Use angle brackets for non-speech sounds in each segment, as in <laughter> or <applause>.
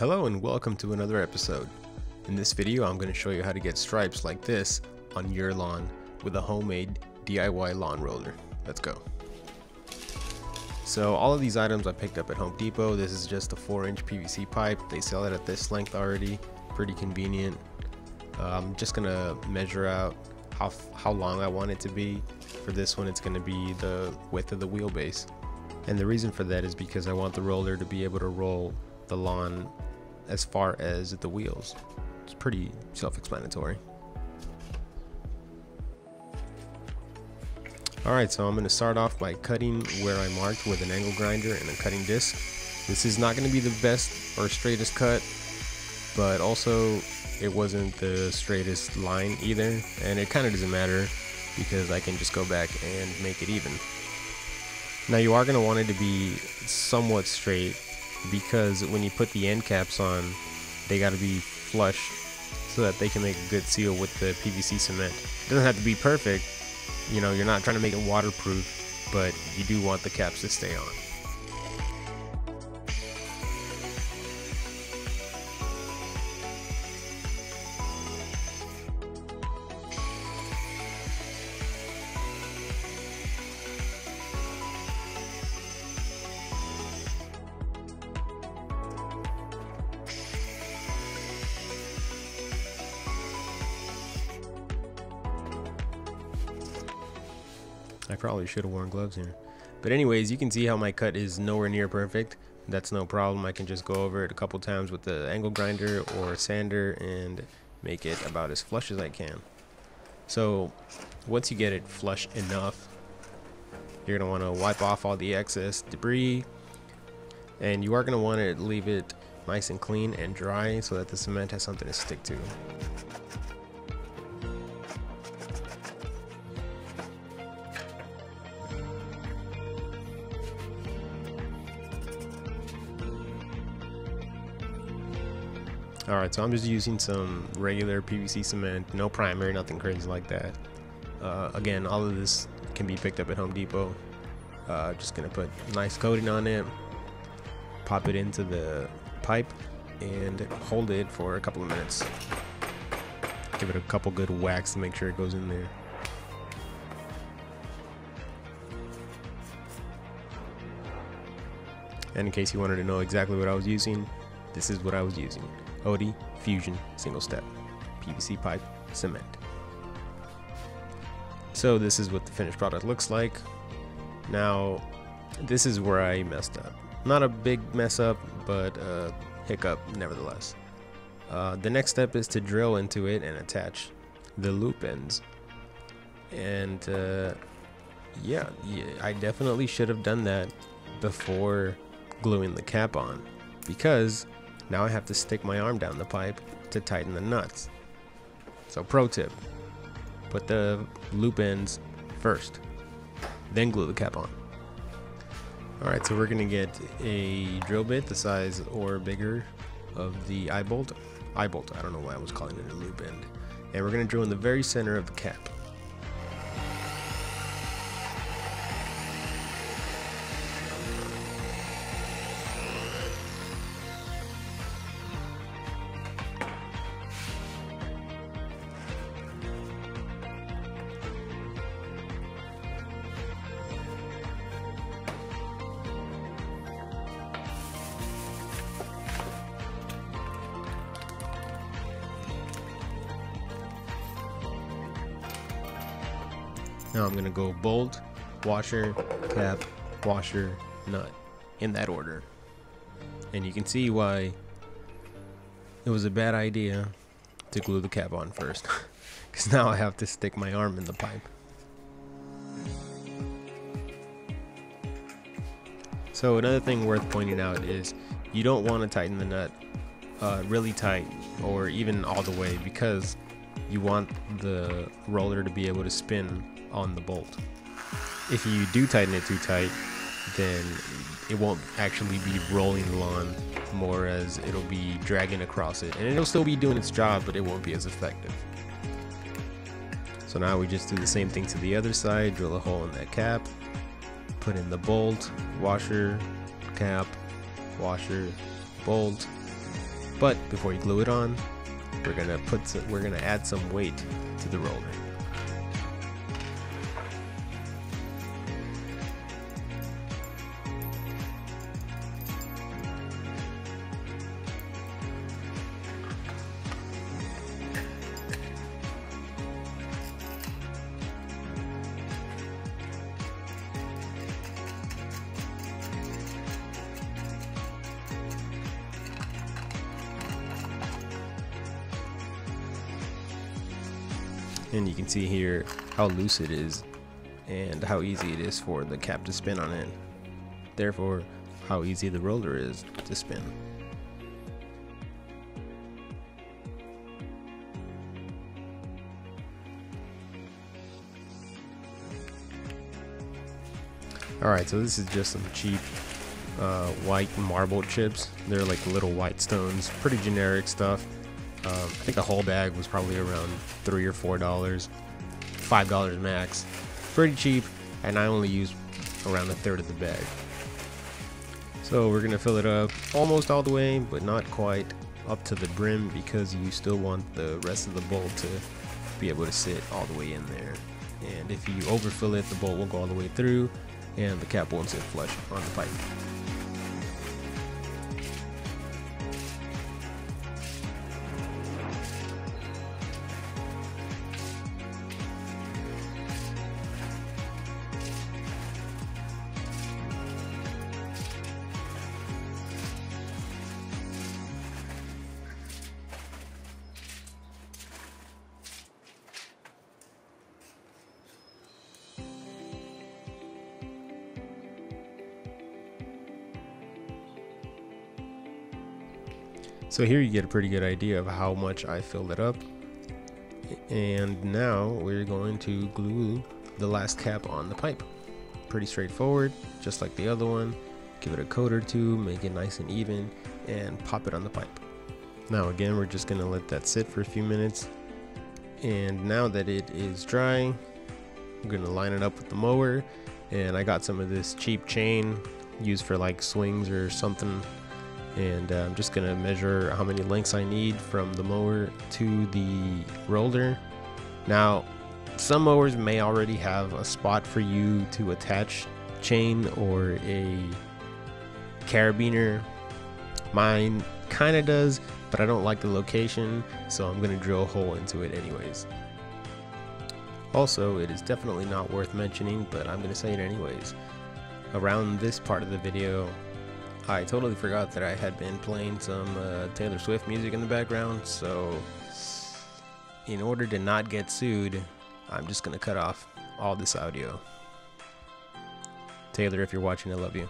Hello and welcome to another episode. In this video I'm going to show you how to get stripes like this on your lawn with a homemade DIY lawn roller. Let's go. So all of these items I picked up at Home Depot. This is just a 4 inch PVC pipe. They sell it at this length already. Pretty convenient. Uh, I'm just going to measure out how, how long I want it to be. For this one it's going to be the width of the wheelbase. And the reason for that is because I want the roller to be able to roll the lawn as far as the wheels. It's pretty self-explanatory. Alright, so I'm going to start off by cutting where I marked with an angle grinder and a cutting disc. This is not going to be the best or straightest cut, but also it wasn't the straightest line either, and it kind of doesn't matter because I can just go back and make it even. Now you are going to want it to be somewhat straight because when you put the end caps on, they got to be flush so that they can make a good seal with the PVC cement. It doesn't have to be perfect, you know, you're not trying to make it waterproof, but you do want the caps to stay on. I probably should have worn gloves here. But anyways, you can see how my cut is nowhere near perfect. That's no problem. I can just go over it a couple times with the angle grinder or sander and make it about as flush as I can. So once you get it flush enough, you're going to want to wipe off all the excess debris and you are going to want to leave it nice and clean and dry so that the cement has something to stick to. Alright, so I'm just using some regular PVC cement, no primer, nothing crazy like that. Uh, again, all of this can be picked up at Home Depot. Uh, just gonna put nice coating on it, pop it into the pipe, and hold it for a couple of minutes. Give it a couple good whacks to make sure it goes in there. And in case you wanted to know exactly what I was using, this is what I was using. Oatey Fusion single step PVC pipe cement. So this is what the finished product looks like. Now, this is where I messed up. Not a big mess up, but a hiccup nevertheless. Uh, the next step is to drill into it and attach the loop ends. And uh, yeah, yeah, I definitely should have done that before gluing the cap on because now I have to stick my arm down the pipe to tighten the nuts. So pro tip, put the loop ends first, then glue the cap on. Alright, so we're going to get a drill bit the size or bigger of the eye bolt. Eye bolt, I don't know why I was calling it a loop end. And we're going to drill in the very center of the cap. Now I'm gonna go bolt, washer, cap, washer, nut, in that order. And you can see why it was a bad idea to glue the cap on first. <laughs> Because now I have to stick my arm in the pipe. So another thing worth pointing out is you don't want to tighten the nut uh, really tight or even all the way because you want the roller to be able to spin on the bolt. If you do tighten it too tight, then it won't actually be rolling the lawn more as it'll be dragging across it and it'll still be doing its job but it won't be as effective. So now we just do the same thing to the other side, drill a hole in that cap, put in the bolt, washer, cap, washer, bolt, But before you glue it on, we're gonna put some, we're gonna add some weight to the roller. And you can see here how loose it is and how easy it is for the cap to spin on it therefore how easy the roller is to spin Alright, so this is just some cheap uh, white marble chips. They're like little white stones, pretty generic stuff. Um, I think the whole bag was probably around three or four dollars, five dollars max. Pretty cheap, and I only used around a third of the bag. So we're gonna fill it up almost all the way, but not quite up to the brim because you still want the rest of the bowl to be able to sit all the way in there. And if you overfill it, the bolt will go all the way through and the cap won't sit flush on the pipe. So here you get a pretty good idea of how much I filled it up. And now we're going to glue the last cap on the pipe. Pretty straightforward, just like the other one. Give it a coat or two, make it nice and even, and pop it on the pipe. Now again, we're just gonna let that sit for a few minutes. And now that it is dry, I'm gonna line it up with the mower. And I got some of this cheap chain used for like swings or something and uh, I'm just gonna measure how many lengths I need from the mower to the roller. Now some mowers may already have a spot for you to attach chain or a carabiner. Mine kind of does but I don't like the location so I'm gonna drill a hole into it anyways. Also it is definitely not worth mentioning but I'm gonna say it anyways. Around this part of the video I totally forgot that I had been playing some uh, Taylor Swift music in the background, so in order to not get sued, I'm just going to cut off all this audio. Taylor, if you're watching, I love you.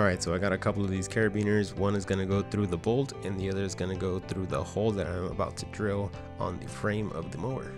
Alright, so I got a couple of these carabiners. One is going to go through the bolt and the other is going to go through the hole that I'm about to drill on the frame of the mower.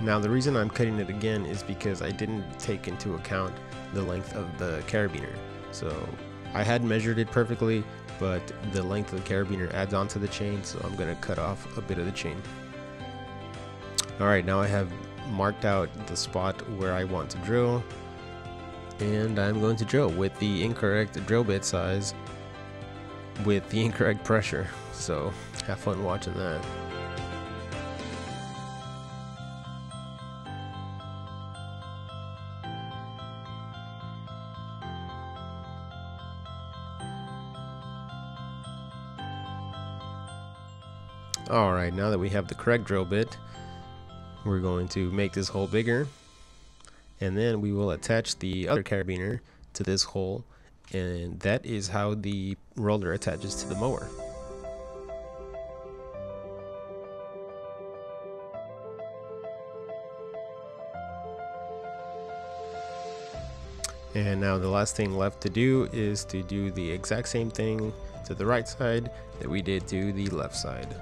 Now the reason I'm cutting it again is because I didn't take into account the length of the carabiner. So I had measured it perfectly, but the length of the carabiner adds onto the chain, so I'm gonna cut off a bit of the chain. Alright, now I have marked out the spot where I want to drill, and I'm going to drill with the incorrect drill bit size with the <laughs> incorrect pressure. So have fun watching that. Alright, now that we have the correct drill bit, we're going to make this hole bigger. And then we will attach the other carabiner to this hole. And that is how the roller attaches to the mower. And now the last thing left to do is to do the exact same thing to the right side that we did to the left side.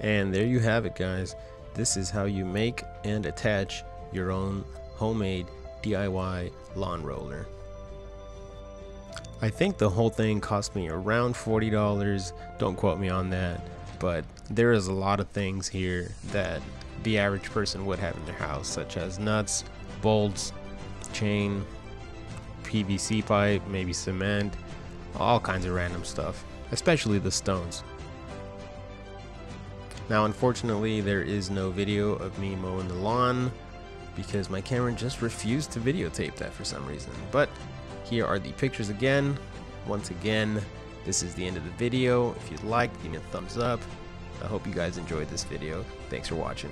And there you have it guys. This is how you make and attach your own homemade DIY lawn roller. I think the whole thing cost me around $40. Don't quote me on that. But there is a lot of things here that the average person would have in their house, such as nuts, bolts, chain, PVC pipe, maybe cement, all kinds of random stuff, especially the stones. Now unfortunately there is no video of me mowing the lawn because my camera just refused to videotape that for some reason. But here are the pictures again. Once again, this is the end of the video. If you liked, give me a thumbs up. I hope you guys enjoyed this video. Thanks for watching.